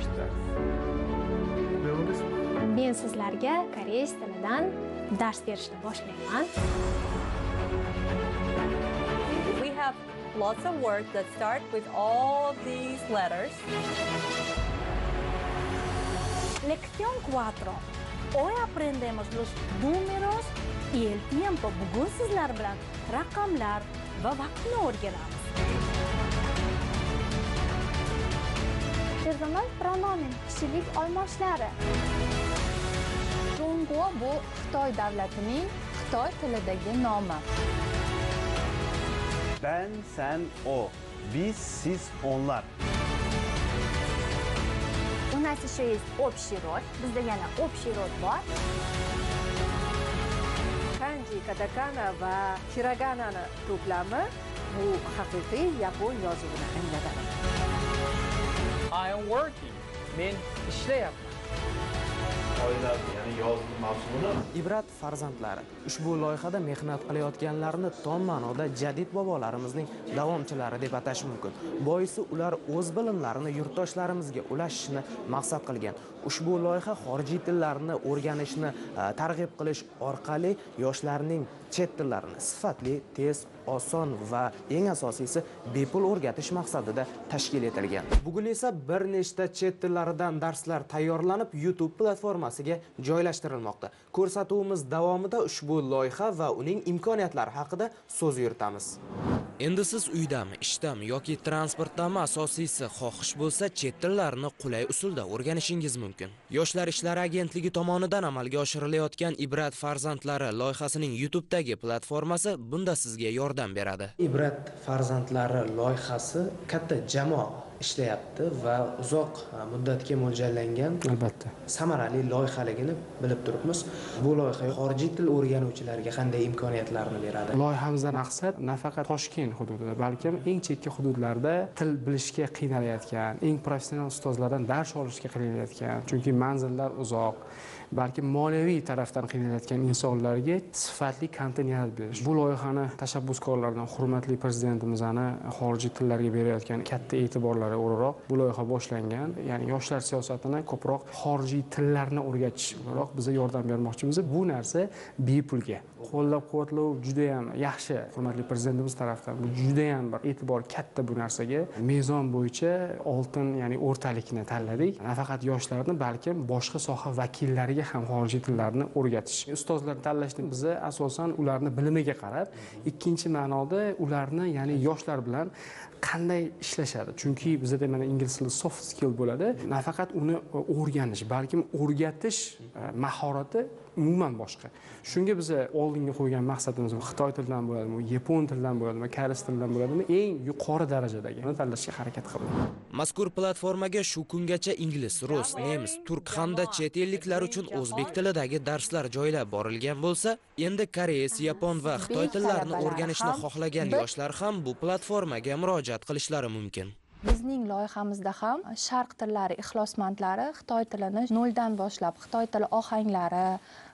eshitdi men sizlarga koreys tilidan dars berishni boshlayman We have lots of words that start with all these letters. Lección 4. Hoy aprendemos los números y el tiempo. Bugun sizlar bilan raqamlar va vaqtni o'rganamiz. So'zimiz pronomen kishilik olmoshlari. Jungo bu Xitoy davlatining Xitoy tilidagi nomi. ben sen o biz siz onlar У нас еще есть общий род. Bizda yana общий rod bor. kanji katakana va hiraganani to'plami bu haqiqiy yapon yozuvini anglatadi I am working. Men ishlayapman. oila ya'ni yozgi mavsumini. Ibrat farzandlari ushbu loyihada mehnat qilayotganlarni tom ma'noda jadid bobolarimizning davomchilari deb atash mumkin. Boisi ular o'z bilimlarini yurtdoshlarimizga ulashishni maqsad qilgan. Ushbu loyiha xorijiy tillarni o'rganishni e, targ'ib qilish orqali yoshlarning chet tillarini sifatli tez oson va eng asosiysi bepul o'rgatish maqsadida tashkil etilgan. Bugun esa bir nechta chet tillaridan darslar tayyorlanib youtube platformasiga joylashtirilmoqda. Ko'rsatuvimiz davomida ushbu loyiha va uning imkoniyatlari haqida so'z yuritamiz. Endi siz uydami ishdami yoki transportdami asosiysi xohish bo'lsa chet tillarini qulay usulda o'rganishingiz mumkin. Yoshlar ishlari agentligi tomonidan amalga oshirilayotgan ibrat farzandlari loyihasining youtube'dagi platformasi bunda sizga yordam beradi. Ibrat farzandlari loyihasi katta jamoa ishlayapti va uzoq e, muddatga mo'ljallangan albatta. samarali loyihaligini bilib turibmiz. Bu loyiha xorijiy til o'rganuvchilarga qanday imkoniyatlarni beradi? Loyihamizdan maqsad nafaqat toshkent hududida balkim eng chekka hududlarda til bilishga qiynalayotgan eng professional ustozlardan dars olishga qiynalayotgan. Chunki manzillar uzoq balki moliyaviy tarafdan qiynalayotgan insonlarga sifatli kontent yaratib berish. Bu loyihani tashabbuskorlaridan hurmatli prezidentimizni xorijiy tillarga berayotgan katta e'tiborlari o'laroq bu loyiha boshlangan. Ya'ni yoshlar siyosatini ko'proq xorijiy tillarni o'rgatish o'laroq biza yordam bermoqchimiz. Bu narsa bepulga qo'llab quvvatlov judayam yaxshi. Hurmatli prezidentimiz tarafdan bu judayam bir e'tibor katta bu narsaga. Mezon bo'yicha oltin ya'ni o'rtalikni tanladik. Nafaqat yoshlarni balkim boshqa soha vakillariga ham xorijiy tillarni o'rgatish. Ustozlarni tanlashda biza asosan ularni bilimiga qarab ikkinchi ma'noda ularni ya'ni yoshlar bilan qanday ishlashadi? Chunki bizada mana ingliz tili soft skill bo'ladi. Nafaqat uni o'rganish balkim o'rgatish e, mahorati umuman boshqa. Shunga biza oldinga qo'ygan maqsadimiz xitoy tilidan bo'ladimi yapon tilidan bo'ladimi koreys tilidan bo'ladimi eng yuqori darajadagi tanlashga harakat qildik mazkur platformaga shu kungacha ingliz rus nemis turk hamda chet elliklar uchun o'zbek tilidagi darslar joylab borilgan bo'lsa endi koreys yapon va xitoy tillarini o'rganishni xohlagan yoshlar ham bu platformaga murojaat qilishlari mumkin. Bizning loyihamizda ham sharq tillari ixlosmandlari Xitoy tilini noldan boshlab Xitoy tili ohanglari,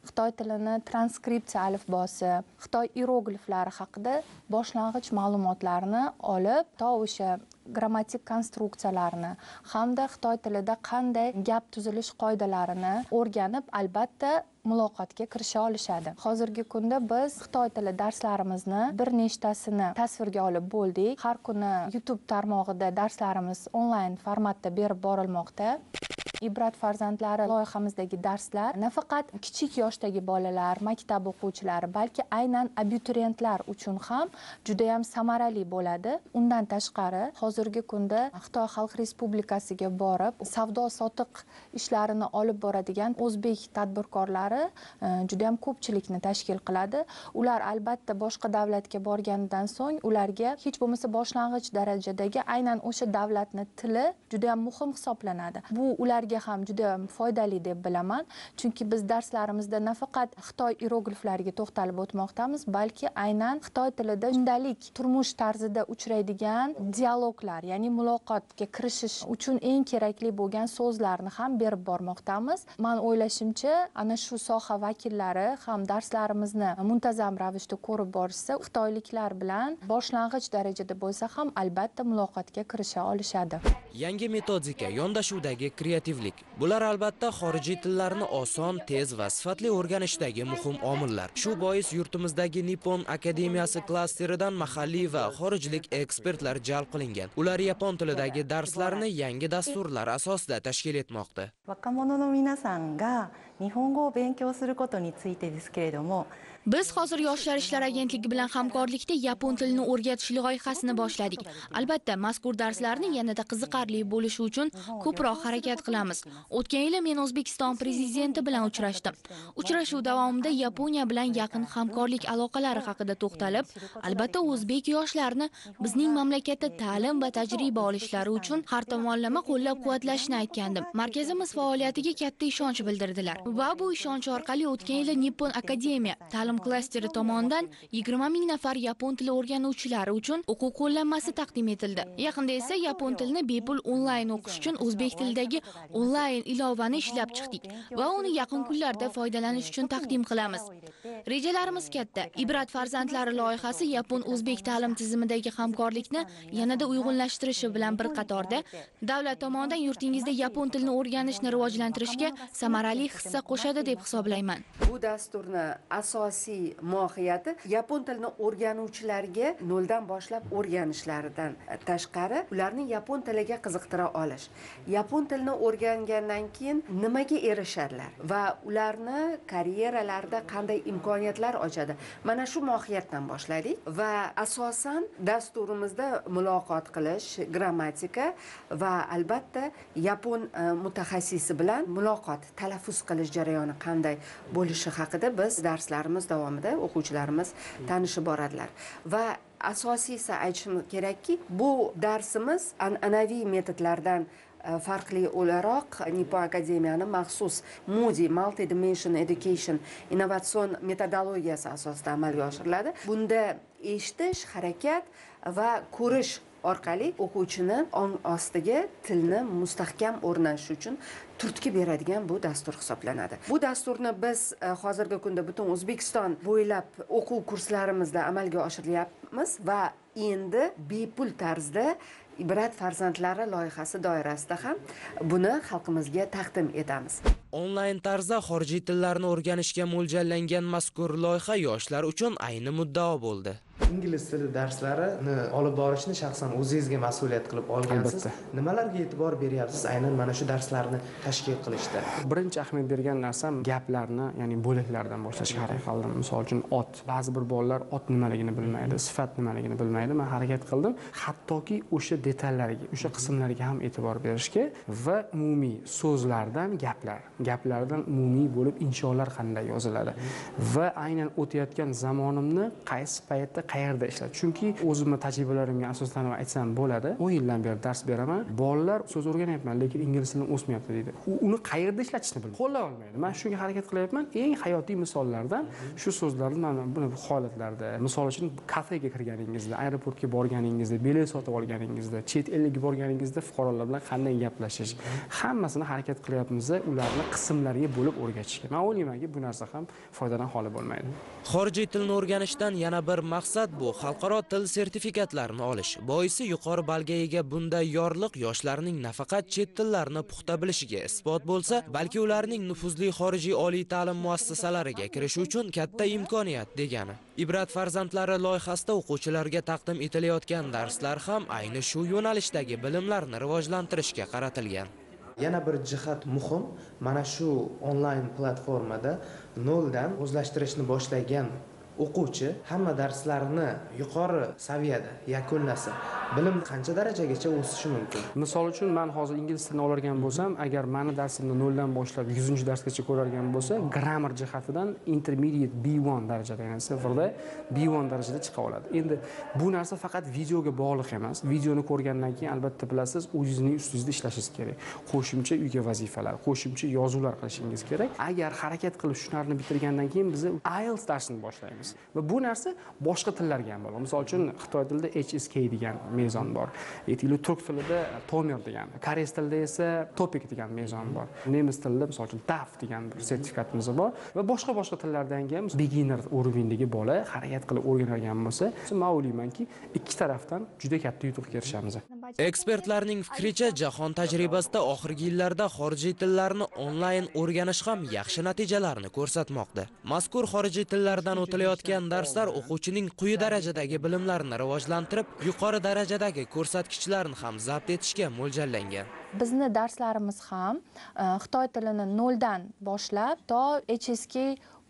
Xitoy tilini transkripsiya alifbosi, Xitoy ierogliflari haqida boshlang'ich ma'lumotlarni olib, to o'sha grammatik konstruksiyalarni hamda Xitoy tilida qanday gap tuzilish qoidalarini o'rganib, albatta muloqotga kirisha olishadi. Hozirgi kunda biz Xitoy tili darslarimizni bir nechtasini tasvirga olib bo'ldik. Har kuni YouTube tarmog'ida darslarimiz onlayn formatda berib borilmoqda. Ibrat farzandlari loyihamizdagi darslar nafaqat kichik yoshdagi bolalar maktab o'quvchilari balki aynan abituriyentlar uchun ham judayam samarali bo'ladi. Undan tashqari hozirgi kunda xitoy xalq respublikasiga borib savdo sotiq ishlarini olib boradigan o'zbek tadbirkorlari e, judayam ko'pchilikni tashkil qiladi. Ular albatta boshqa davlatga borganidan so'ng ularga hech bo'lmasa boshlang'ich darajadagi aynan o'sha davlatni tili judayam muhim hisoblanadi. Bu ularga o'quvchilarga ham juda foydali deb bilaman. Chunki biz darslarimizda nafaqat xitoy irogliflariga to'xtalib o'tmoqdamiz balki aynan xitoy tilida kundalik turmush tarzida uchraydigan dialoglar ya'ni muloqotga kirishish uchun eng kerakli bo'lgan so'zlarni ham berib bormoqdamiz. Man o'ylashimcha ana shu soha vakillari ham darslarimizni muntazam ravishda ko'rib borishsa xitoyliklar bilan boshlang'ich darajada bo'lsa ham albatta muloqotga kirisha olishadi. Yangi metodika yondashuvdagi kreativlik bular albatta xorijiy tillarni oson tez va sifatli o'rganishdagi muhim omillar shu bois yurtimizdagi nippon akademiyasi klasteridan mahalliy va xorijlik ekspertlar jalb qilingan ular yapon tilidagi darslarni yangi dasturlar asosida tashkil etmoqda 若者の皆さんが日本語を勉強することについてですけれども Biz hozir Yoshlar ishlari agentligi bilan hamkorlikda yapon tilini o'rgatish loyihasini boshladik. Albatta, mazkur darslarni yanada qiziqarli bo'lishi uchun ko'proq harakat qilamiz. O'tgan yili men O'zbekiston prezidenti bilan uchrashdim. Uchrashuv davomida Yaponiya bilan yaqin hamkorlik aloqalari haqida to'xtalib, albatta o'zbek yoshlarini bizning mamlakatda ta'lim va tajriba olishlari uchun har tomonlama qo'llab-quvvatlashni aytgandim. Markazimiz faoliyatiga katta ishonch bildirdilar va bu ishonch orqali o'tgan yili Nippon Akademiya ta'lim klasteri tomonidan 20 ming nafar yapon tili o'rganuvchilari uchun o'quv qo'llanmasi taqdim etildi. Yaqinda esa yapon tilini bepul onlayn o'qish uchun o'zbek tilidagi onlayn ilovani ishlab chiqdik va uni yaqin kunlarda foydalanish uchun taqdim qilamiz. Rejalarimiz katta. Ibrat farzandlari loyihasi yapon o'zbek ta'lim tizimidagi hamkorlikni yanada uyg'unlashtirishi bilan bir qatorda davlat tomonidan yurtingizda yapon tilini o'rganishni rivojlantirishga samarali hissa qo'shadi deb hisoblayman. bu dasturni asosiy mohiyati yapon tilini o'rganuvchilarga noldan boshlab o'rganishlaridan tashqari ularni yapon tiliga qiziqtira olish. Yapon tilini o'rgangandan keyin nimaga erishadilar va ularni karyeralarida qanday imkoniyatlar ochadi? Mana shu mohiyatdan boshladik va asosan dasturimizda muloqot qilish grammatika va albatta yapon e, mutaxassisi bilan muloqot talaffuz qilish jarayoni qanday bo'lishi haqida biz darslarimiz davomida o'quvchilarimiz tanishib boradilar. Va asosiysi aytishim kerakki bu darsimiz an'anaviy metodlardan e, farqli o'laroq nipo akademiyani maxsus mudi multi dimension education innovatsion metodologiyasi asosida amalga oshiriladi. Bunda eshitish harakat va ko'rish orqali o'quvchini ong ostiga tilni mustahkam o'rnatish uchun turtki beradigan bu dastur hisoblanadi. Bu dasturni biz e, hozirgi kunda butun o'zbekiston bo'ylab o'quv kurslarimizda amalga oshirilyapmiz va endi bepul tarzda ibrat farzandlari loyihasi doirasida ham buni xalqimizga taqdim etamiz. Onlayn tarzda xorijiy tillarni o'rganishga mo'ljallangan mazkur loyiha yoshlar uchun ayni muddao bo'ldi. Ingliz tili darslarini olib borishni shaxsan o'zingizga mas'uliyat qilib olgansiz. Nimalarga e'tibor beryapsiz? Aynan mana shu darslarni tashkil qilishda. Birinchi ahamiyat bergan narsam gaplarni ya'ni bo'laklardan boshlashga harakat qildim misol uchun ot. Ba'zi bir bolalar ot nimaligini bilmaydi sifat nimaligini bilmaydi. Man harakat qildim. Hattoki o'sha detallarga o'sha qismlarga ham e'tibor berishga va umumiy so'zlardan gaplar gaplardan umumiy bo'lib insholar qanday yoziladi. Va aynan o'tayotgan zamonimni qaysi paytda qayerda ishlat chunki o'zimni tajribalarimga asoslanib aytsam bo'ladi o'n yildan beri dars beraman. Bolalar so'z o'rganyapman lekin ingliz tilim o'smayapti deydi. U uni qayerda ishlatishni bilmaydi qo'llay olmaydi. Man shunga harakat qilyapman eng hayotiy misollardan shu so'zlarni mana bu holatlarda misol uchun kafega kirganingizda aeroportga borganingizda bilet sotib olganingizda chet elga borganingizda fuqarolar bilan qanday gaplashish hammasini harakat qilyapmiz ularni qismlarga bo'lib o'rgatishga. Man o'ylaymanki bu narsa ham foydadan xoli bo'lmaydi. Xorijiy tilni o'rganishdan yana bir maqsad bu. Xalqaro til sertifikatlarini olish. Boisi yuqori balga ega bunday yorliq yoshlarning nafaqat chet tillarini puxta bilishiga isbot bo'lsa balki ularning nufuzli xorijiy oliy ta'lim muassasalariga kirishi uchun katta imkoniyat degani. Ibrat farzandlari loyihasida o'quvchilarga taqdim etilayotgan darslar ham ayni shu yo'nalishdagi bilimlarni rivojlantirishga qaratilgan. Yana bir jihat muhim. Mana shu onlayn platformada noldan o'zlashtirishni boshlagan o'quvchi hamma darslarini yuqori saviyada yakunlasa bilim qancha darajagacha o'sishi mumkin? Misol uchun man hozir ingliz tilini olargan bo'lsam agar mani darsimni noldan boshlab yuzinchi darsgacha ko'rargan bo'lsa grammar jihatidan intermediate b1 darajada ya'ni sifrda b1 darajada chiqa oladi. Endi bu narsa faqat videoga bog'liq emas. Videoni ko'rgandan keyin albatta bilasiz o'zingizning ustingizda ishlashingiz kerak. Qo'shimcha uyga vazifalar qo'shimcha yozuvlar qilishingiz kerak. Agar harakat qilib shularni bitirgandan keyin biz IELTS darsini boshlaymiz. Va bu narsa boshqa tillarga ham bor. Misol uchun xitoy tilida hsk degan mezon bor. Aytaylik turk tilida tomer degan koreys tilida esa topik degan mezon bor. Nemis tilida misol uchun daf degan bir sertifikatimiz bor. Va boshqa boshqa tillardan ham beginner уровеньdagi bola harakat qilib o'rganadigan bo'lsa man o'ylaymanki ikki tarafdan juda katta yutuqqa erishamiz. Ekspertlarning fikricha, jahon tajribasida oxirgi yillarda xorijiy tillarni onlayn o'rganish ham yaxshi natijalarni ko'rsatmoqda. Mazkur xorijiy tillardan o'tilayotgan darslar o'quvchining quyi darajadagi bilimlarini rivojlantirib, yuqori darajadagi ko'rsatkichlarni ham zabt etishga mo'ljallangan. bizni darslarimiz ham e, xitoy tilini noldan boshlab to hsk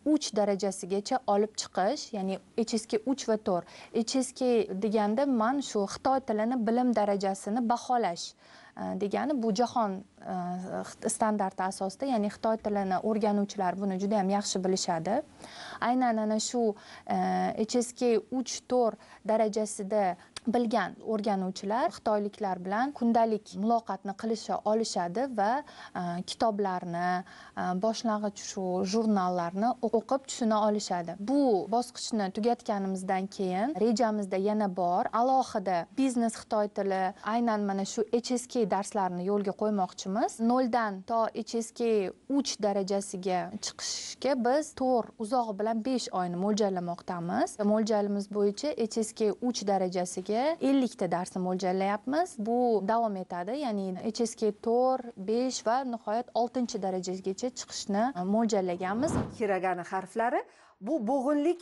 uch darajasigacha olib chiqish ya'ni hsk uch va to'rt. Hsk deganda man shu xitoy tilini bilim darajasini baholash e, degani bu jahon e, standarti asosida ya'ni xitoy tilini o'rganuvchilar buni juda yam yaxshi bilishadi. Aynan ana shu e, hsk uch to'rt darajasida bilgan o'rganuvchilar xitoyliklar bilan kundalik muloqotni qilisha olishadi va e, kitoblarni e, boshlang'ich shu jurnallarni o'qib tushuna olishadi. Bu bosqichni tugatganimizdan keyin rejamizda yana bor. Alohida biznes xitoy tili aynan mana shu hsk darslarini yo'lga qo'ymoqchimiz. Noldan to hsk uch darajasiga chiqishga biz to'rt uzog'i bilan besh oyni mo'ljallamoqdamiz. Mo'ljalimiz bo'yicha hsk uch darajasiga ellikta darsni mo'ljallayapmiz. Bu davom etadi ya'ni hsk to'rt besh va nihoyat oltinchi darajagacha chiqishni mo'ljallaganmiz. Hiragana harflari bu bo'g'inlik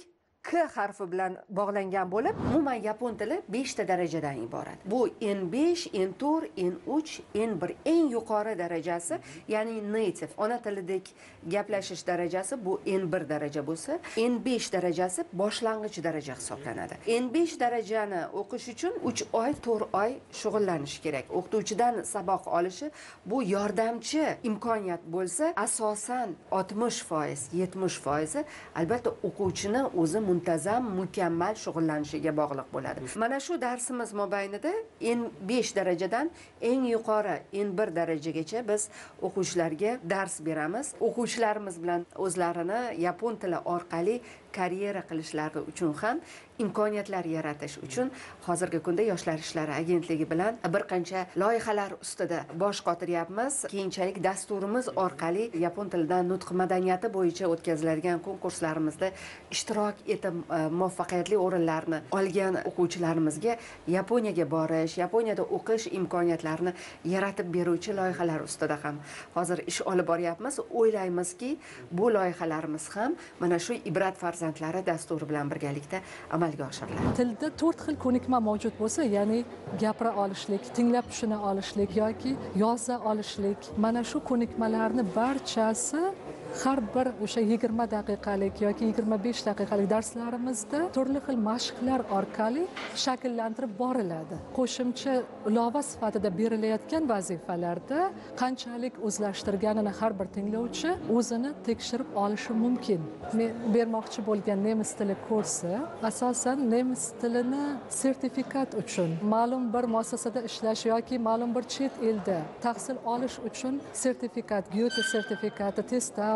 k harfi bilan bog'langan bo'lib umuman yapon tili beshta darajadan iborat. Bu n besh n to'rt n uch n bir eng yuqori darajasi ya'ni native ona tilidek gaplashish darajasi bu n bir daraja bo'lsa n besh darajasi boshlang'ich daraja hisoblanadi. N besh darajani o'qish uchun uch oy to'rt oy shug'ullanish kerak. O'qituvchidan saboq olishi bu yordamchi imkoniyat bo'lsa asosan oltmish foiz yetmish foizi albatta o'quvchini o'zi muntazam mukammal shug'ullanishiga bog'liq bo'ladi. Mana shu darsimiz mobaynida n besh darajadan eng yuqori n bir darajagacha biz o'quvchilarga dars beramiz. O'quvchilarimiz bilan o'zlarini yapon tili orqali karyera qilishlari uchun ham imkoniyatlar yaratish uchun hozirgi kunda yoshlar ishlari agentligi bilan bir qancha loyihalar ustida bosh qotiryapmiz. Keyinchalik dasturimiz orqali yapon tilidan nutq madaniyati bo'yicha o'tkaziladigan konkurslarimizda ishtirok etib e, muvaffaqiyatli o'rinlarni olgan o'quvchilarimizga yaponiyaga borish yaponiyada o'qish imkoniyatlarini yaratib beruvchi loyihalar ustida ham hozir ish olib boryapmiz. O'ylaymizki bu loyihalarimiz ham mana shu ibrat farzandlari dasturi bilan birgalikda amalga oshiriladi. Tilda to'rt xil ko'nikma mavjud bo'lsa ya'ni gapira olishlik tinglab tushuna olishlik yoki yoza olishlik mana shu ko'nikmalarni barchasi har bir o'sha yigirma daqiqalik yoki yigirma besh daqiqalik darslarimizda turli xil mashqlar orqali shakllantirib boriladi. Qo'shimcha ilova sifatida berilayotgan vazifalarda qanchalik o'zlashtirganini har bir tinglovchi o'zini tekshirib olishi mumkin. Men bermoqchi bo'lgan nemis tili kursi asosan nemis tilini sertifikat uchun ma'lum bir muassasada ishlash yoki ma'lum bir chet elda tahsil olish uchun sertifikat gyute sertifikati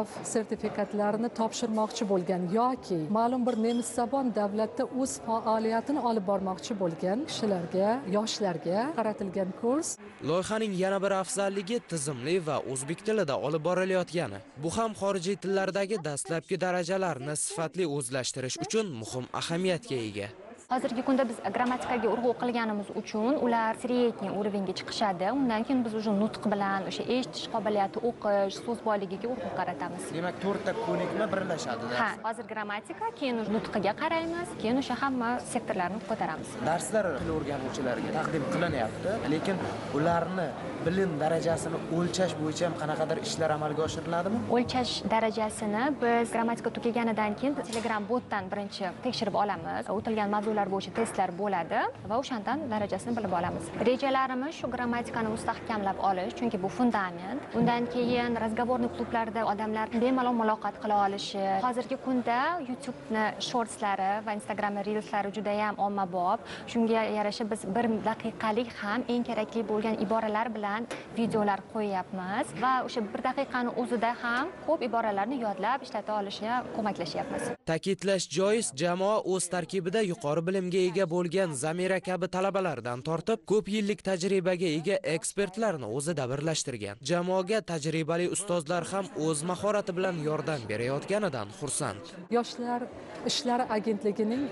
sertifikatlarni sertifikatlarini topshirmoqchi bo'lgan yoki ma'lum bir nemissabon davlatda o'z faoliyatini olib bormoqchi bo'lgan kishilarga yoshlarga qaratilgan kurs Loyihaning yana bir afzalligi tizimli va o'zbek tilida olib borilayotgani. Bu ham xorijiy tillardagi dastlabki darajalarni sifatli o'zlashtirish uchun muhim ahamiyatga ega. Hozirgi kunda biz grammatikaga urg'u qilganimiz uchun ular средний уровеньga chiqishadi. Undan keyin biz уже nutq bilan o'sha eshitish qobiliyati o'qish so'z boyligiga urg'u qaratamiz. Demak to'rtta ko'nikma birlashadi ha hozir grammatika keyin nutqiga qaraymiz keyin o'sha hamma sektorlarni ko'taramiz. Darslar til o'rganuvchilarga taqdim qilinyapti lekin ularni bilim darajasini o'lchash bo'yicha ham qanaqadir ishlar amalga oshiriladimi o'lchash darajasini biz grammatika tugaganidan keyin telegram botdan birinchi tekshirib olamiz. O'tilgan mavzular bo'yicha testlar bo'ladi va o'shandan darajasini bilib olamiz. Rejalarimiz shu grammatikani mustahkamlab olish chunki bu fundament. Undan keyin разговорный klublarda odamlar bemalol muloqot qila olishi. Hozirgi kunda youtubeni shortslari va instagram reelslari judayam ommabop. Shunga yarasha biz bir daqiqalik ham eng kerakli bo'lgan iboralar bilan videolar qo'yyapmiz va o'sha bir daqiqani o'zida ham ko'p iboralarni yodlab ishlata olishga ko'maklashyapmiz Ta'kidlash joiz, jamoa o'z tarkibida yuqori bilimga ega bo'lgan Zamira kabi talabalardan tortib, ko'p yillik tajribaga ega ekspertlarni o'zida birlashtirgan. Jamoaga tajribali ustozlar ham o'z mahorati bilan yordam berayotganidan xursand. yoshlar ishlari agentligining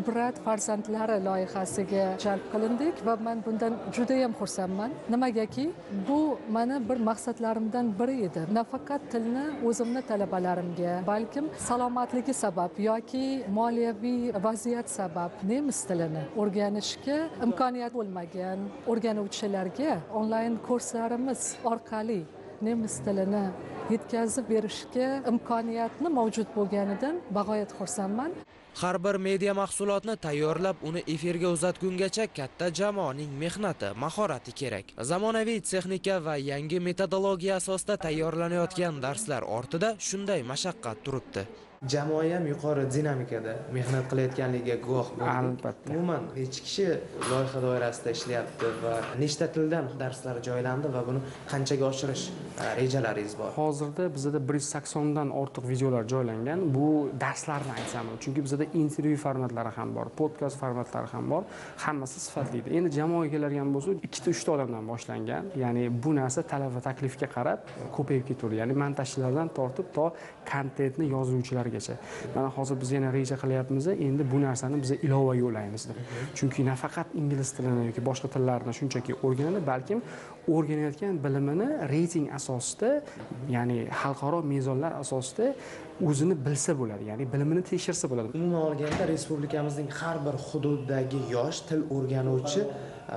ibrat farzandlari loyihasiga jalb qilindik va man bundan judayam xursandman. Nimagaki bu mani bir maqsadlarimdan biri edi. Nafaqat tilni o'zimni talabalarimga balkim salomatligi sabab yoki moliyaviy vaziyat sabab nemis tilini o'rganishga imkoniyat bo'lmagan o'rganuvchilarga onlayn kurslarimiz orqali nemis tilini yetkazib berishga imkoniyatni mavjud bo'lganidan bag'oyat xursandman. Har bir media mahsulotni tayyorlab, uni efirga uzatgungacha katta jamoaning mehnati, mahorati kerak. Zamonaviy texnika va yangi metodologiya asosida tayyorlanayotgan darslar ortida shunday mashaqqat turibdi. Jamoa ham yuqori dinamikada mehnat qilayotganligiga guvoh bo'ldik. Albatta. umuman necha kishi loyiha doirasida ishlayapti va nechta tildan darslar joylandi va buni qanchaga oshirish e, rejalaringiz bor? Hozirda bizada bir yuz saksondan ortiq videolar joylangan. Bu darslarni aytsam chunki bizada intervyu formatlari ham bor podkast formatlari ham bor. Hammasi sifatli endi jamoaga keladigan bo'lsa ikkita uchta odamdan boshlangan. Ya'ni bu narsa talab va taklifga qarab ko'payib ketaverdi ya'ni montajchilardan tortib to kontentni haligacha mana hozir biz yana reja qilyapmiz endi bu narsani biz ilovaga ulaymiz deb. Chunki nafaqat ingliz tilini yoki boshqa tillarni shunchaki o'rganadi balkim o'rganayotgan bilimini reyting asosida ya'ni xalqaro mezonlar asosida o'zini bilsa bo'ladi ya'ni bilimini tekshirsa bo'ladi. Umuman olganda respublikamizning har bir hududidagi yosh til o'rganuvchi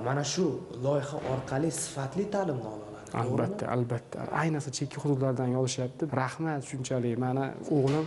mana shu loyiha orqali sifatli ta'limni oladi. Albatta albatta. Ayniqsa chekka hududlardan yozishyapti. Rahmat shunchalik. Mani o'g'lim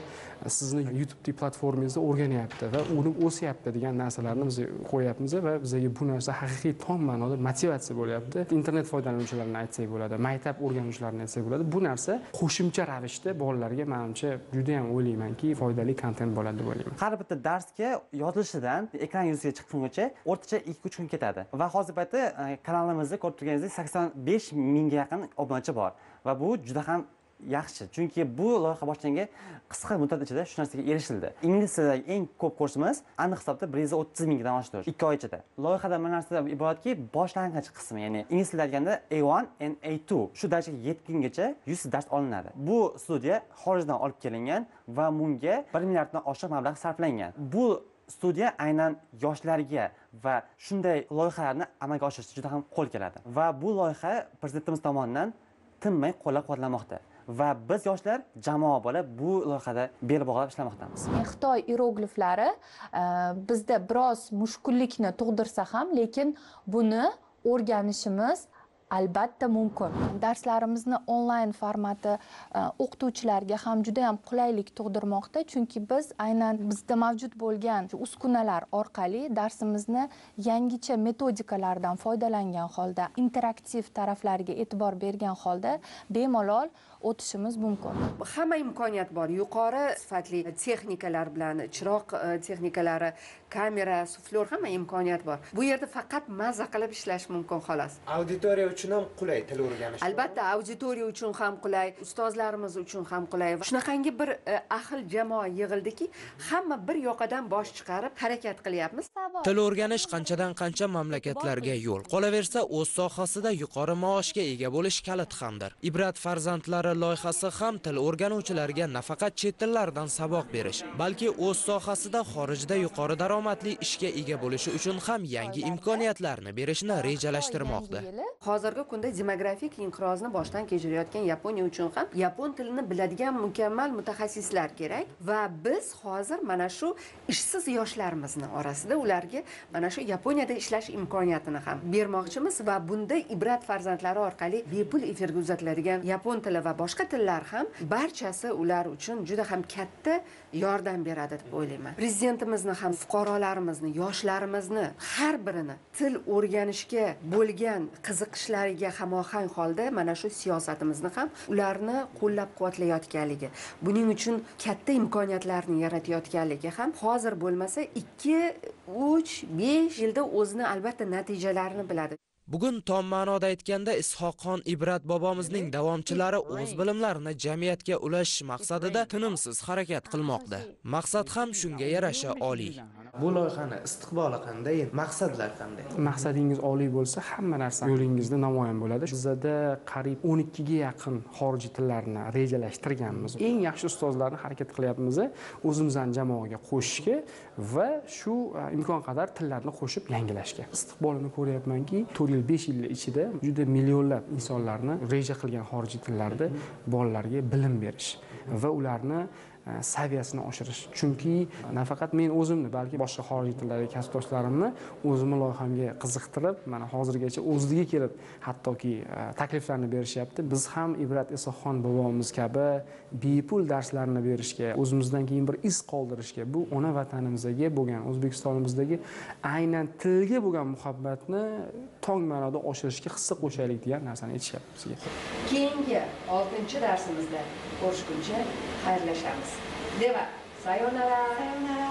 sizni youtube platformangizda o'rganyapti va unib o'syapti degan narsalarni biz qo'yyapmiz va bizga bu narsa haqiqiy tom ma'noda motivatsiya bo'lyapti. Internet foydalanuvchilarini aytsak bo'ladi maktab o'rganuvchilarini aytsak bo'ladi. Bu narsa qo'shimcha ravishda bolalarga manimcha judayam o'ylaymanki foydali kontent bo'ladi deb o'ylayman. Har bitta darsga yozilishidan ekran yuziga chiqqungacha o'rtacha ikki uch kun ketadi. Va hozirgi paytda e, kanalimizda ko'rib turganingizdek sakson besh mingga yaqin obunachi bor va bu juda ham yaxshi. Chunki bu loyiha boshlangan qisqa muddat ichida shu narsaga erishildi. Ingliz tilidagi eng ko'p kursimiz aniq hisobda bir yuz o'ttiz mingdan oshdi. Ikki oy ichida. Loyihada mana narsadan iboratki boshlang'ich qismi ya'ni ingliz tilida aytganda a1 and a2 shu darajaga yetgungacha yuz dars olinadi. Bu studiya xorijdan olib kelingan va bunga bir milliarddan oshiq mablag' sarflangan. Bu studiya aynan yoshlarga va shunday loyihalarni amalga oshirishda juda ham qo'l keladi. Va bu loyiha prezidentimiz tomonidan tinmay qo'llab quvvatlanmoqda va biz yoshlar jamoa bo'lib bu loyihada bel bog'lab ishlamoqdamiz. E, Xitoy irogliflari e, bizda biroz mushkullikni tug'dirsa ham lekin buni o'rganishimiz albatta mumkin. Darslarimizni onlayn formati e, o'qituvchilarga ham juda yam qulaylik tug'dirmoqda. Chunki biz aynan bizda mavjud bo'lgan uskunalar orqali darsimizni yangicha metodikalardan foydalangan holda interaktiv taraflariga e'tibor bergan holda bemalol o'tishimiz mumkin. Hamma imkoniyat bor. Yuqori sifatli texnikalar bilan chiroq e, texnikalari kamera suflyor hamma imkoniyat bor. Bu yerda faqat mazza qilib ishlash mumkin xolos. Auditoriya uchun ham qulay til o'rganish. Albatta auditoriya uchun ham qulay ustozlarimiz uchun ham qulay. Shunaqangi bir e, ahil jamoa yig'ildiki hamma bir yoqadan bosh chiqarib harakat qilyapmiz. Til o'rganish qanchadan qancha mamlakatlarga yo'l. Qolaversa, o'z sohasida yuqori maoshga ega bo'lish kalit hamdir. Ibrat farzandlari biri loyihasi ham til o'rganuvchilariga nafaqat chet tillaridan saboq berish, balki o'z sohasida xorijda yuqori daromadli ishga ega bo'lishi uchun ham yangi imkoniyatlarni berishni rejalashtirmoqda. hozirgi kunda demografik inqirozni boshdan kechirayotgan yaponiya uchun ham yapon tilini biladigan mukammal mutaxassislar kerak va biz hozir mana shu ishsiz yoshlarimizni orasida ularga mana shu yaponiyada ishlash imkoniyatini ham bermoqchimiz va bunda ibrat farzandlari orqali bepul efirga uzatiladigan yapon tili va boshqa tillar ham barchasi ular uchun juda ham katta yordam beradi deb o'ylayman. Prezidentimizni ham fuqarolarimizni yoshlarimizni har birini til o'rganishga bo'lgan qiziqishlariga hamohang holda mana shu siyosatimizni ham ularni qo'llab quvvatlayotganligi buning uchun katta imkoniyatlarni yaratayotganligi ham hozir bo'lmasa ikki uch besh yilda o'zini albatta natijalarini biladi. Bugun tom ma'noda aytganda Ishoqxon Ibrat bobomizning davomchilari o'z bilimlarini jamiyatga ulashish maqsadida tinimsiz harakat qilmoqda. Maqsad ham shunga yarasha oliy. bu loyihani istiqboli qanday maqsadlar qanday? Maqsadingiz oliy bo'lsa hamma narsa yo'lingizda namoyon bo'ladi. Bizada qariyb 12 ga yaqin xorijiy tillarni rejalashtirganmiz. Eng yaxshi ustozlarni harakat qilyapmiz o'zimizdan jamoaga qo'shishga va shu e, imkon qadar tillarni qo'shib yangilashga. Istiqbolini ko'ryapmanki to'rt yil besh yil ichida juda millionlab insonlarni reja qilgan xorijiy tillarda bolalarga bilim berish va ularni e, saviyasini oshirish. Chunki nafaqat men o'zimni balki boshqa xorijiy tillardagi kasbdoshlarimni o'zimni loyihamga qiziqtirib mana hozirgacha o'zligi kelib hattoki e, takliflarni berishyapti. Biz ham ibrat isoqxon bobomiz kabi bepul darslarni berishga o'zimizdan keyin bir iz qoldirishga bu ona vatanimizga bo'lgan o'zbekistonimizdagi aynan tilga bo'lgan muhabbatni tong ma'noda oshirishga hissa qo'shaylik degan narsani aytishyapti bizga keyingi oltinchi darsimizda ko'rishguncha xayrlashamiz. Deva sayonara. Sayonara